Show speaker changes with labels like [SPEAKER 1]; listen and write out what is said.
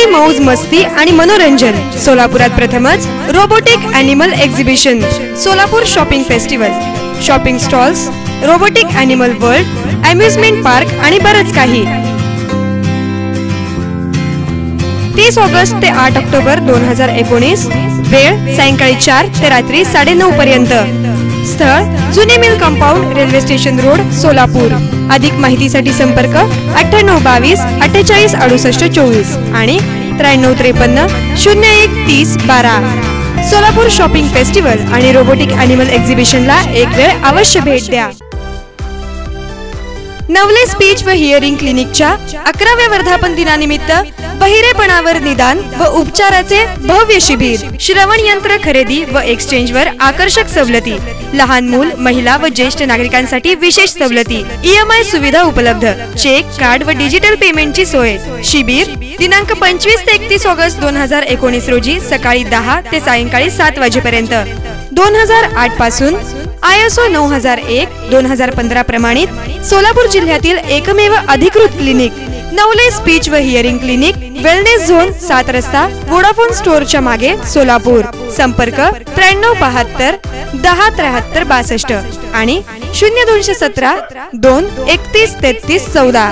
[SPEAKER 1] खरेदी मौज मस्ती आणि मनोरंजन. सोलापुरात प्रथमच robotic animal exhibition Solapur shopping festival. Shopping stalls robotic animal world amusement park आणि बरंच काही. तीस ऑगस्ट ते आठ ऑक्टोबर दोन हजार एकोणीस वेळ सायंकाळी चार ते रात्री साडेनऊ पर्यंत. स्थळ जुने mill compound railway station road Solapur. अधिक माहितीसाठी संपर्क अठ्ठ्याण्णव बावीस अठ्ठेचाळीस अडुसष्ट चोवीस आणि त्र्याण्णव त्रेपन्न शून्य एक तीस बारा. सोलापूर शॉपिंग फेस्टिवल आणि रोबोटिक अॅनिमल एक्झिबिशनला एक वेळ अवश्य भेट द्या. नवले स्पीच व हिअरिंग क्लिनिकच्या अकराव्या वर्धापन दिनानिमित्त बहिरेपणावर निदान व उपचाराचे भव्य शिबिर श्रवण यंत्र खरेदी व एक्सचेंज वर आकर्षक सवलती लहान मूल महिला व ज्येष्ठ नागरिकांसाठी विशेष सवलती ईएमआय सुविधा उपलब्ध चेक कार्ड व डिजिटल पेमेंटची सोय. शिबिर दिनांक पंचवीस ते एकतीस ऑगस्ट दोन हजार एकोणीस रोजी सकाळी दहा ते सायंकाळी सात वाजेपर्यंत. दोन हजार आठपासून आय एस ओ नऊ हजार एक दोन हजार पंधरा प्रमाणित सोलापूर जिल्ह्यातील एकमेव अधिकृत क्लिनिक नवले स्पीच व हिअरिंग क्लिनिक वेलनेस झोन सात रस्ता वोडाफोन स्टोअरच्या मागे सोलापूर. संपर्क त्र्याण्णव बहात्तर दहा त्र्याहत्तर बासष्ट आणि शून्य दोनशे सतरा दोन एकतीस तेहतीस चौदा.